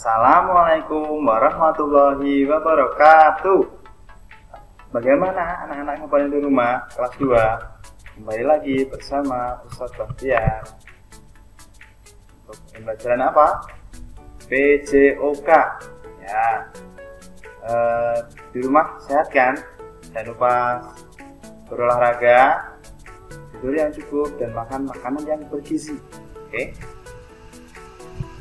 Assalamualaikum warahmatullahi wabarakatuh. Bagaimana anak-anak ngapain di rumah kelas 2? Kembali lagi bersama Ustadz Bahtiar. Untuk pembelajaran apa? PJOK. Ya. Eh, di rumah sehat kan? Jangan lupa berolahraga, tidur yang cukup dan makan makanan yang bergizi. Oke?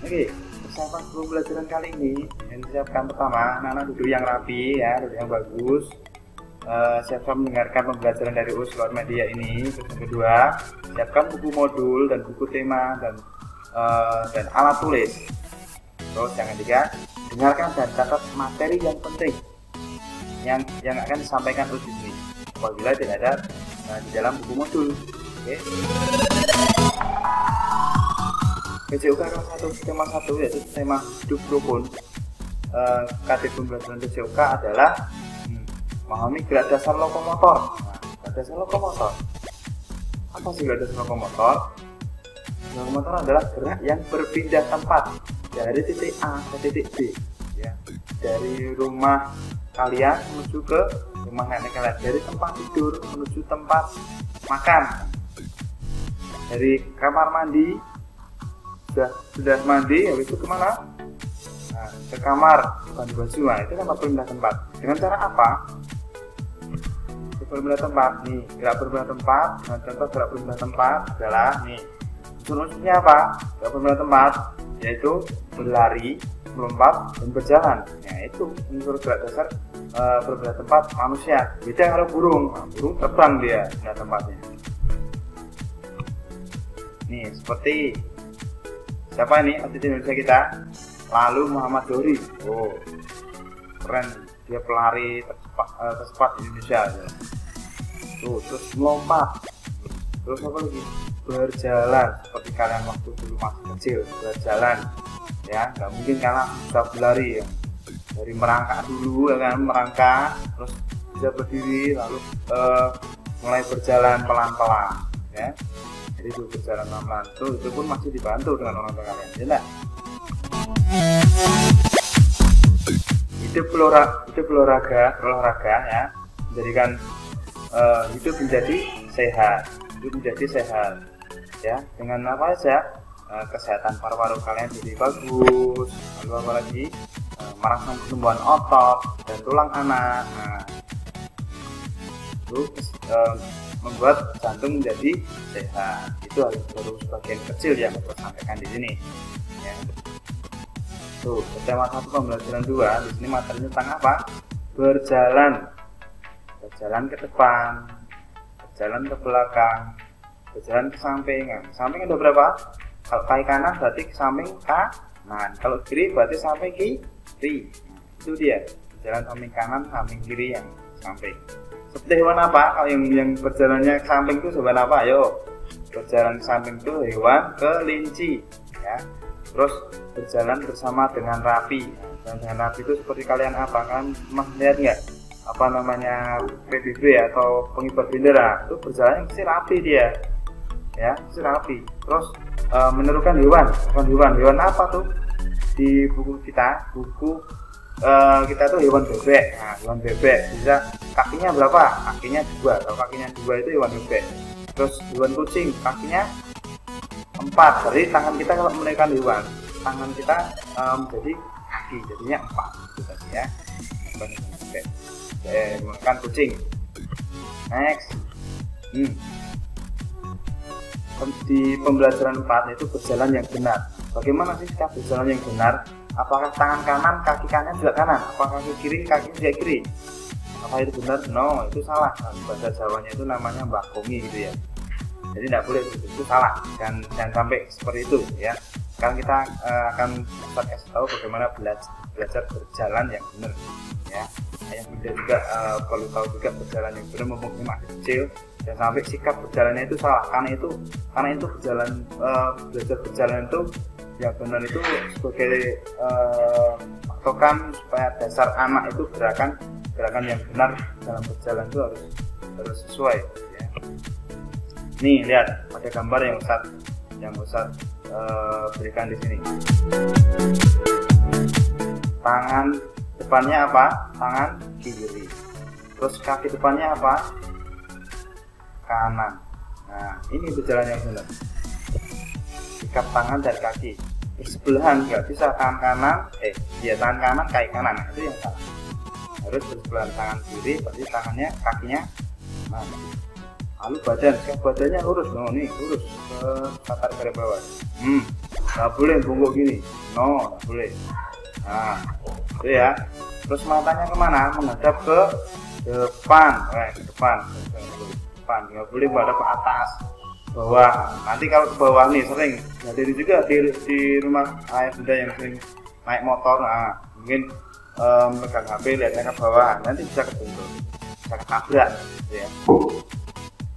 Oke persiapan pembelajaran kali ini yang disiapkan pertama anak-anak duduk yang rapi ya duduk yang bagus. Uh, siapkan mendengarkan pembelajaran dari US Luar Media ini? Terus yang kedua siapkan buku modul dan buku tema dan uh, dan alat tulis. Terus yang ketiga dengarkan dan catat materi yang penting yang yang akan disampaikan terus di sini apabila tidak ada uh, di dalam buku modul. Oke. okay? PJUK kelas satu tema satu yaitu tema hidup rukun. Uh, pembelajaran PJUK adalah memahami gerak dasar lokomotor. Nah, gerak dasar lokomotor. Apa sih gerak dasar lokomotor? Lokomotor adalah gerak yang berpindah tempat dari titik A ke titik B ya. Dari rumah kalian menuju ke rumah nenek kalian. Dari tempat tidur menuju tempat makan. Dari kamar mandi sudah sudah mandi habis itu ke mana? Nah, ke kamar ganti baju. Nah itu kan berpindah tempat. Dengan cara apa? Berpindah tempat nih gerak berpindah tempat. Nah, contoh gerak berpindah tempat adalah nih. Unsur-unsurnya apa? Gerak berpindah tempat yaitu berlari melompat dan berjalan. Nah itu unsur gerak dasar e, berpindah tempat manusia. Beda kalau burung. Nah, burung terbang dia pindah tempatnya. Nih seperti siapa ini? Atlet Indonesia kita. Lalu Muhammad Dori oh. Keren. Dia pelari tercepat, uh, tercepat di Indonesia. Ya. tuh terus melompat. Terus apa lagi? Berjalan. Seperti kalian waktu dulu masih kecil berjalan. Ya nggak mungkin karena bisa berlari ya. Dari merangkak dulu ya kan? Merangkak terus bisa berdiri lalu uh, mulai berjalan pelan-pelan ya jadi itu berjalan pelan-pelan itu, pun masih dibantu dengan orang tua kalian. Ya enggak hidup olahraga hidup olahraga olahraga ya menjadikan uh, hidup menjadi sehat hidup menjadi sehat ya. Dengan apa aja uh, kesehatan paru-paru kalian jadi bagus lalu apa lagi? Uh, merangsang pertumbuhan otot dan tulang anak nah, itu uh, membuat jantung menjadi sehat. Itu harus baru sebagian kecil yang saya sampaikan di sini. Ya. tuh tema satu pembelajaran dua. Di sini materinya tentang apa? Berjalan. Berjalan ke depan. Berjalan ke belakang. Berjalan ke samping samping ada berapa? Kalau kaki kanan berarti ke samping kanan. Kalau kiri berarti samping kiri. Itu dia. Berjalan samping kanan samping kiri yang samping. Seperti hewan apa? Yang yang berjalannya ke samping itu hewan apa? Ayo. Berjalan ke samping itu hewan kelinci ya. Terus berjalan bersama dengan rapi. Dan dengan rapi itu seperti kalian apa? Kan mah lihat nggak? Apa namanya PBB atau pengibar bendera? Itu berjalan sih rapi dia ya. Sih rapi. Terus e, menerukan hewan. Hewan hewan hewan apa tuh? Di buku kita buku uh, kita tuh hewan bebek. Nah hewan bebek bisa kakinya berapa? Kakinya dua. Kalau kakinya dua itu hewan bebek. Terus hewan kucing kakinya empat. Jadi tangan kita kalau menekan hewan tangan kita um, jadi kaki jadinya empat. Itu tadi ya. Hewan bebek. Eh, makan kucing. Next. Hmm. di pembelajaran 4 itu berjalan yang benar. Bagaimana sih sikap berjalan yang benar apakah tangan kanan kaki kanan juga kanan? Apakah kaki kiri kaki juga kiri? Apa itu benar? No itu salah. Bahasa Jawanya itu namanya bakomi gitu ya. Jadi tidak boleh itu, salah. Dan jangan sampai seperti itu ya. Sekarang kita uh, akan kasih tahu bagaimana belajar belajar berjalan yang benar ya. Yang beda juga uh, perlu tahu juga berjalan yang benar mumpung masih kecil. Dan sampai sikap berjalannya itu salah. Karena itu karena itu berjalan uh, belajar berjalan itu yang benar itu sebagai uh, supaya dasar anak itu gerakan gerakan yang benar dalam berjalan itu harus harus sesuai. Ya. nih lihat pada gambar yang Ustaz yang Ustaz uh, berikan di sini. Tangan depannya apa? Tangan kiri. Terus kaki depannya apa? Kanan. Nah ini berjalan yang benar. Ikat tangan dan kaki bersebelahan nggak bisa tangan kanan eh ya tangan kanan kaki kanan nah, itu yang salah harus bersebelahan tangan kiri berarti tangannya kakinya nah lalu badan sekarang badannya lurus no nih lurus ke latar garis bawah hmm nggak boleh bungkuk gini no nggak boleh nah itu ya terus matanya ke mana menghadap ke depan eh, ke depan ke depan nggak boleh menghadap ke atas bawah nanti kalau ke bawah nih sering. Jadi juga di, di rumah ayah bunda yang sering naik motor. Nah mungkin um, megang HP lihatnya ke bawah. Nanti bisa kebentur bisa ketabrak gitu ya.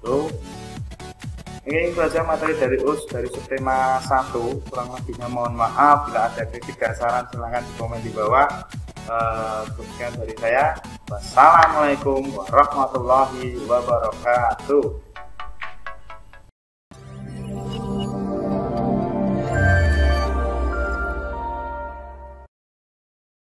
Tuh. Ini itu saja materi dari US dari subtema 1 kurang lebihnya mohon maaf. Bila ada kritik dan saran silahkan di komen di bawah. Uh, dari saya. Wassalamualaikum warahmatullahi wabarakatuh